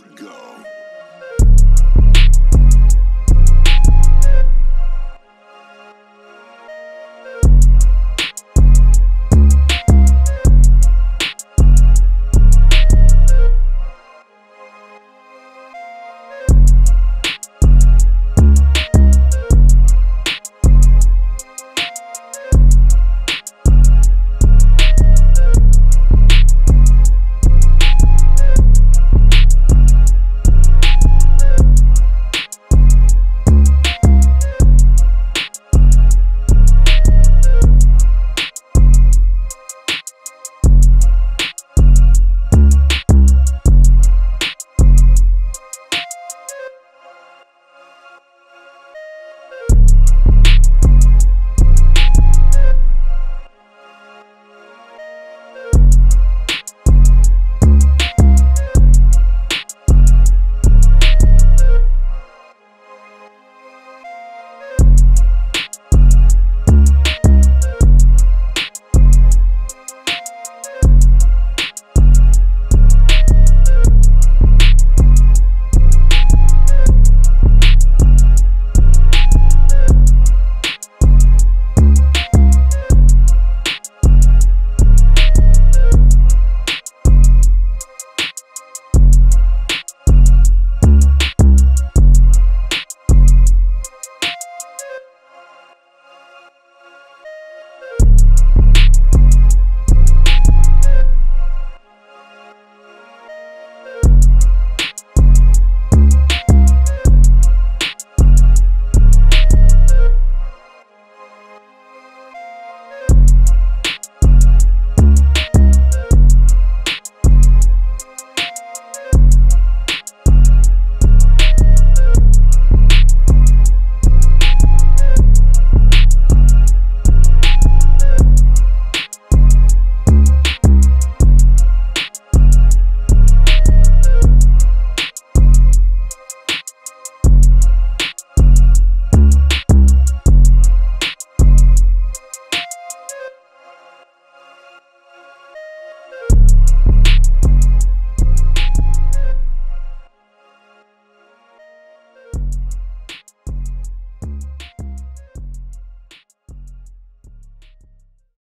Good.